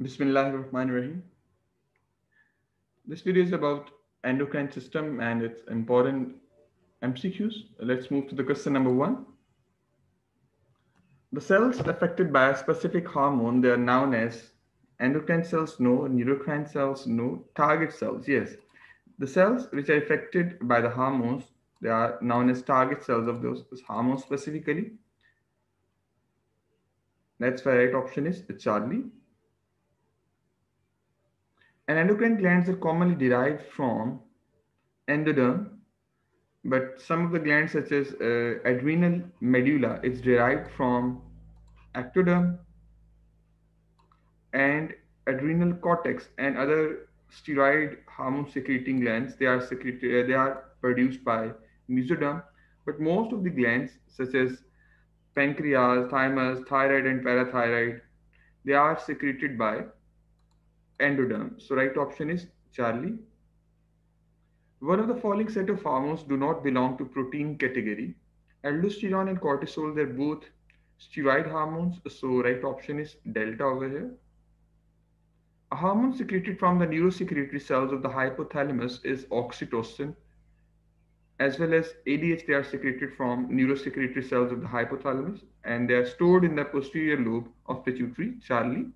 Bismillahirrahmanirrahim. This video is about endocrine system and its important MCQs. Let's move to the question number one. The cells affected by a specific hormone, they are known as endocrine cells, no, neurocrine cells, no, target cells, yes. The cells which are affected by the hormones, they are known as target cells of those hormones specifically. That's why right option is Charlie. And endocrine glands are commonly derived from endoderm, but some of the glands such as uh, adrenal medulla is derived from ectoderm and adrenal cortex and other steroid hormone secreting glands. They are secreted uh, they are produced by mesoderm but most of the glands such as pancreas thymus thyroid and parathyroid they are secreted by endoderm. So right option is Charlie. One of the following set of hormones do not belong to protein category. Aldosterone and cortisol, they're both steroid hormones. So right option is delta over here. A hormone secreted from the neurosecretory cells of the hypothalamus is oxytocin. As well as ADH, they are secreted from neurosecretory cells of the hypothalamus and they are stored in the posterior lobe of pituitary, Charlie.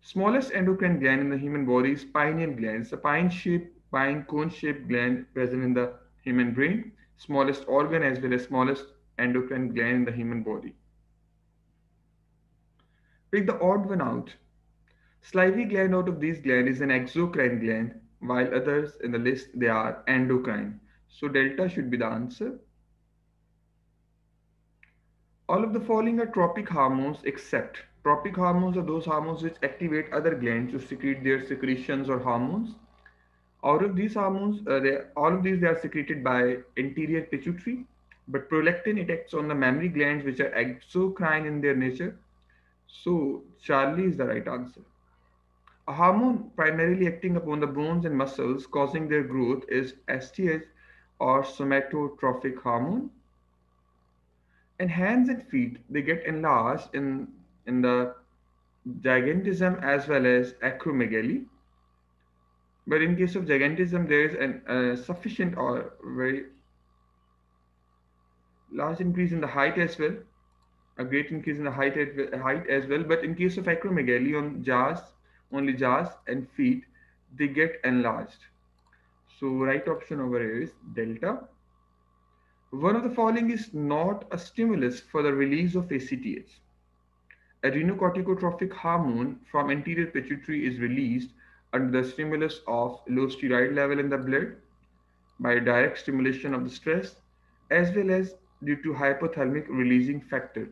Smallest endocrine gland in the human body is pineal gland. It's a pine-shaped, pine cone-shaped gland present in the human brain. Smallest organ as well as smallest endocrine gland in the human body. Pick the odd one out. Salivary gland out of these gland is an exocrine gland, while others in the list they are endocrine. So delta should be the answer. All of the following are tropic hormones except Tropic hormones are those hormones which activate other glands to secrete their secretions or hormones. Out of these hormones, uh, they, all of these they are secreted by anterior pituitary, but prolactin it acts on the mammary glands which are exocrine in their nature. So Charlie is the right answer. A hormone primarily acting upon the bones and muscles causing their growth is STH or somatotrophic hormone. And hands and feet, they get enlarged in in the gigantism as well as acromegaly. But in case of gigantism, there is uh, sufficient or very large increase in the height as well, a great increase in the height, height as well. But in case of acromegaly on jaws, only jaws and feet, they get enlarged. So right option over here is delta. One of the following is not a stimulus for the release of ACTH adrenocorticotropic hormone from anterior pituitary is released under the stimulus of low steroid level in the blood by direct stimulation of the stress as well as due to hypothalamic releasing factor.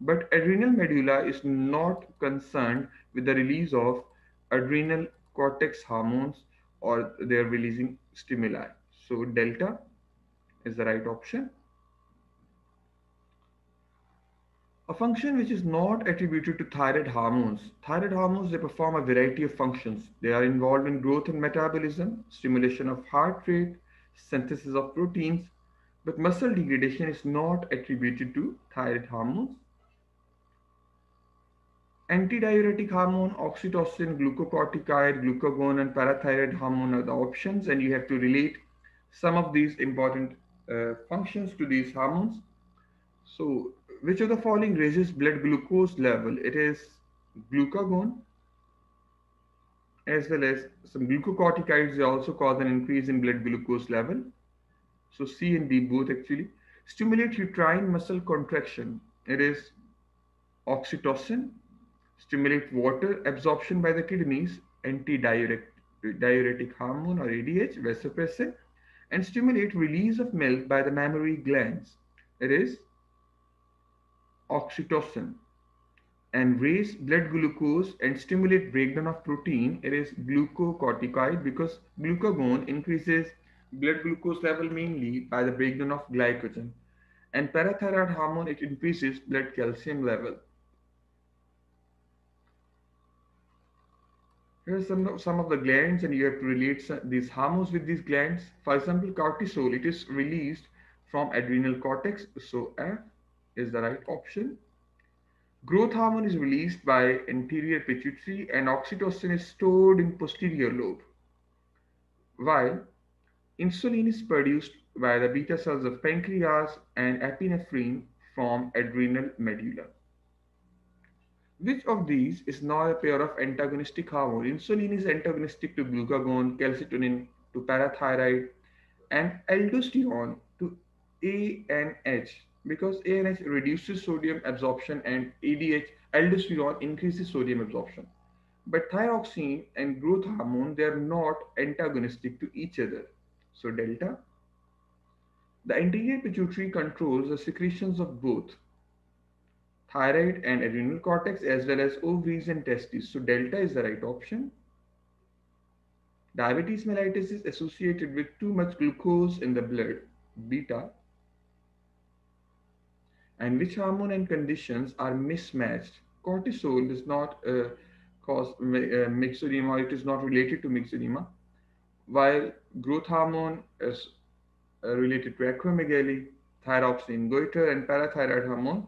But adrenal medulla is not concerned with the release of adrenal cortex hormones or their releasing stimuli. So delta is the right option. A function which is not attributed to thyroid hormones. Thyroid hormones, they perform a variety of functions. They are involved in growth and metabolism, stimulation of heart rate, synthesis of proteins, but muscle degradation is not attributed to thyroid hormones. Antidiuretic hormone, oxytocin, glucocorticoid, glucagon, and parathyroid hormone are the options, and you have to relate some of these important uh, functions to these hormones. So which of the following raises blood glucose level? It is glucagon as well as some glucocorticoids also cause an increase in blood glucose level. So C and D both actually stimulate uterine muscle contraction. It is oxytocin, stimulate water absorption by the kidneys, antidiuretic diuretic hormone or ADH, vasopressin, and stimulate release of milk by the mammary glands. It is oxytocin and raise blood glucose and stimulate breakdown of protein, it is glucocorticoid because glucagon increases blood glucose level mainly by the breakdown of glycogen. And parathyroid hormone, it increases blood calcium level. Here's some of, some of the glands and you have to relate these hormones with these glands. For example, cortisol, it is released from adrenal cortex. So F is the right option. Growth hormone is released by anterior pituitary and oxytocin is stored in posterior lobe, while insulin is produced by the beta cells of pancreas and epinephrine from adrenal medulla. Which of these is not a pair of antagonistic hormone? Insulin is antagonistic to glucagon, calcitonin to parathyroid, and aldosterone to ANH because ANH reduces sodium absorption and ADH aldosterone increases sodium absorption. But thyroxine and growth hormone they are not antagonistic to each other. So delta. The anterior pituitary controls the secretions of both thyroid and adrenal cortex as well as ovaries and testes. So delta is the right option. Diabetes mellitus is associated with too much glucose in the blood, beta. And which hormone and conditions are mismatched? Cortisol does not uh, cause uh, myxedema, it is not related to myxedema, while growth hormone is uh, related to acromegaly, thyroxine, goiter, and parathyroid hormone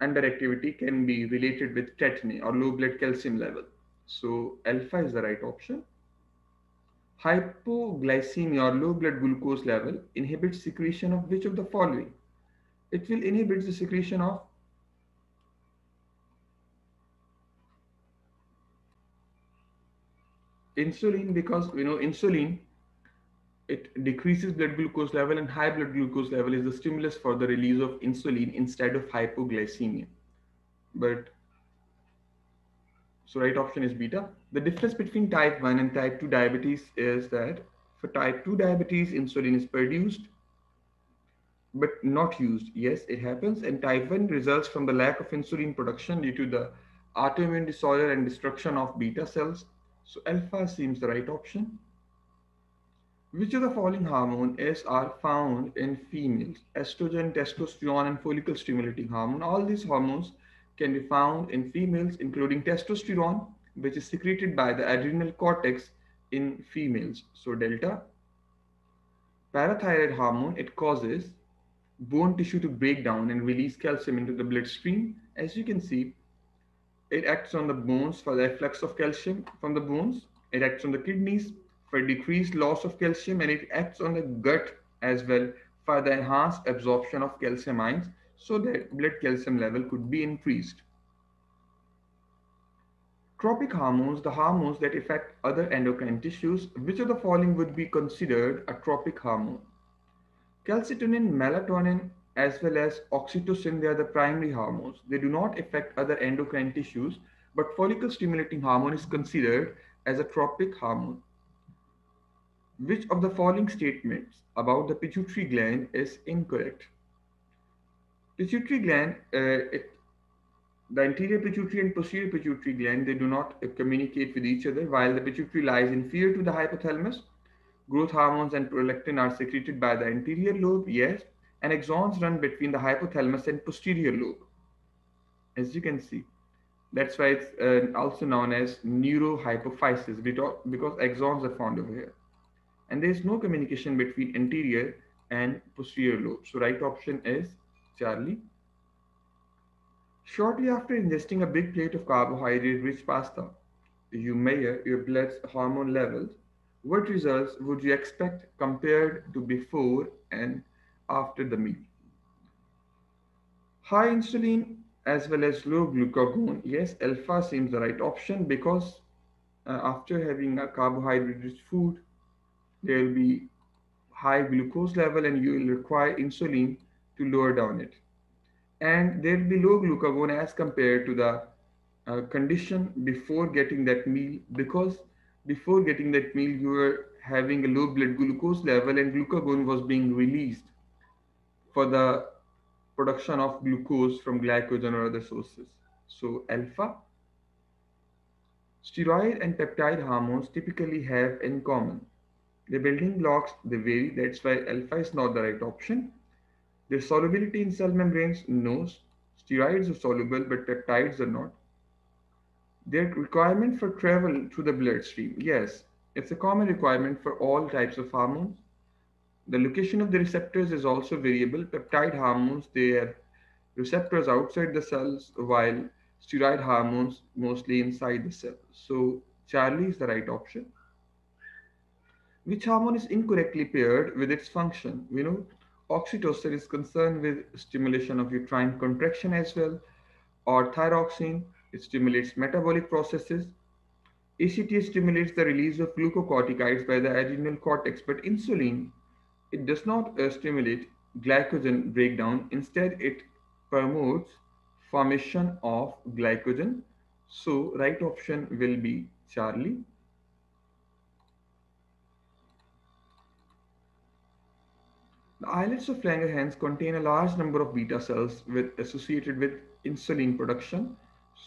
underactivity can be related with tetany or low blood calcium level. So alpha is the right option. Hypoglycemia or low blood glucose level inhibits secretion of which of the following? It will inhibit the secretion of insulin because you know insulin it decreases blood glucose level and high blood glucose level is the stimulus for the release of insulin instead of hypoglycemia. But so right option is beta. The difference between type 1 and type 2 diabetes is that for type 2 diabetes insulin is produced but not used yes it happens and type 1 results from the lack of insulin production due to the autoimmune disorder and destruction of beta cells so alpha seems the right option which of the following hormones are found in females? Estrogen, testosterone, and follicle stimulating hormone. All these hormones can be found in females, including testosterone, which is secreted by the adrenal cortex in females. So delta. Parathyroid hormone, it causes bone tissue to break down and release calcium into the bloodstream. As you can see, it acts on the bones for the efflux of calcium from the bones. It acts on the kidneys for decreased loss of calcium and it acts on the gut as well for the enhanced absorption of calcium ions so that blood calcium level could be increased. Tropic hormones, the hormones that affect other endocrine tissues, which of the following would be considered a tropic hormone? Calcitonin, melatonin, as well as oxytocin, they are the primary hormones. They do not affect other endocrine tissues, but follicle stimulating hormone is considered as a tropic hormone. Which of the following statements about the pituitary gland is incorrect? Pituitary gland, uh, it, the anterior pituitary and posterior pituitary gland, they do not uh, communicate with each other while the pituitary lies inferior to the hypothalamus. Growth hormones and prolactin are secreted by the anterior lobe, yes, and axons run between the hypothalamus and posterior lobe. As you can see, that's why it's uh, also known as neurohypophysis because axons are found over here and there is no communication between anterior and posterior lobe. So right option is Charlie. Shortly after ingesting a big plate of carbohydrate-rich pasta, you measure your blood hormone levels. What results would you expect compared to before and after the meal? High insulin as well as low glucagon. Yes, alpha seems the right option because uh, after having a carbohydrate-rich food, there will be high glucose level and you will require insulin to lower down it. And there will be low glucagon as compared to the uh, condition before getting that meal because before getting that meal you were having a low blood glucose level and glucagon was being released for the production of glucose from glycogen or other sources. So alpha, steroid and peptide hormones typically have in common the building blocks, they vary. That's why alpha is not the right option. The solubility in cell membranes, no. Steroids are soluble, but peptides are not. Their requirement for travel through the bloodstream, yes, it's a common requirement for all types of hormones. The location of the receptors is also variable. Peptide hormones, they have receptors outside the cells, while steroid hormones mostly inside the cell. So Charlie is the right option. Which hormone is incorrectly paired with its function? We know oxytocin is concerned with stimulation of uterine contraction as well, or thyroxine, it stimulates metabolic processes. ACTH stimulates the release of glucocorticoids by the adrenal cortex, but insulin, it does not uh, stimulate glycogen breakdown. Instead, it promotes formation of glycogen. So right option will be Charlie. The islets of Langerhans contain a large number of beta cells with, associated with insulin production.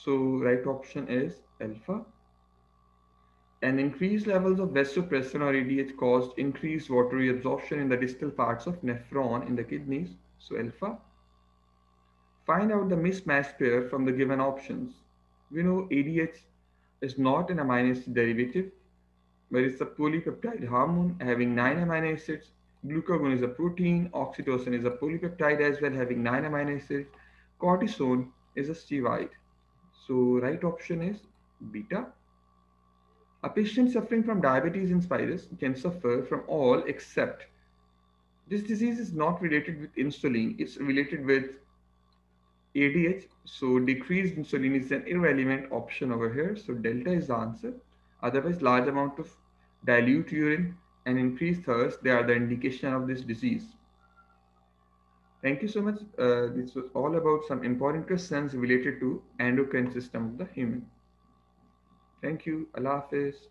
So right option is alpha. And increased levels of vasopressin or ADH caused increased watery absorption in the distal parts of nephron in the kidneys. So alpha. Find out the mismatch pair from the given options. We know ADH is not an amino acid derivative, but it's a polypeptide hormone having nine amino acids Glucagon is a protein, oxytocin is a polypeptide as well having 9 amino acids, cortisone is a steroid. So right option is beta. A patient suffering from diabetes insipidus can suffer from all except this disease is not related with insulin, it's related with ADH. So decreased insulin is an irrelevant option over here. So delta is the answer. Otherwise, large amount of dilute urine and increased thirst, they are the indication of this disease. Thank you so much. Uh, this was all about some important questions related to endocrine system of the human. Thank you. Allah Hafiz.